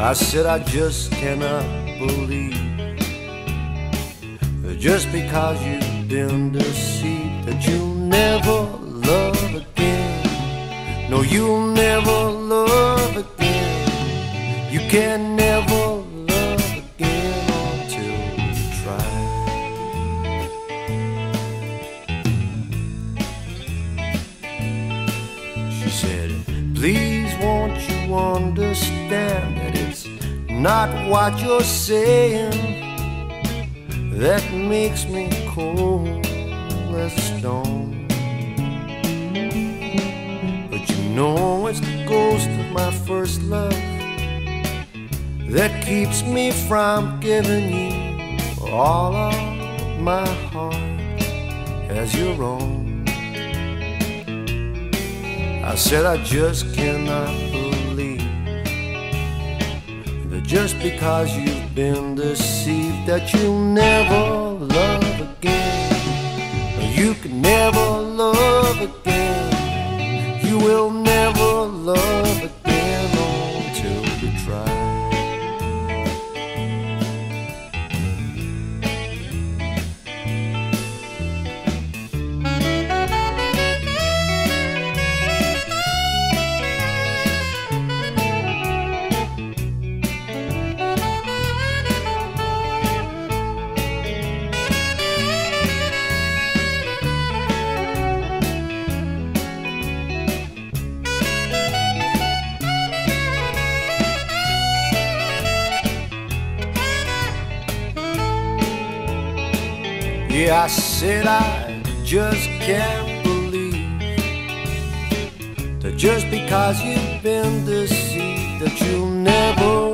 I said I just cannot believe that just because you've been deceived that you'll never love again. No, you'll never love again. You can never love again until you try. She said, Please won't you understand that it's not what you're saying that makes me cold as stone. But you know it's the ghost of my first love that keeps me from giving you all of my heart as your own. I said I just cannot believe that just because you've been deceived that you'll never love again. You can never love again. You will Yeah, I said I just can't believe that just because you've been deceived that you'll never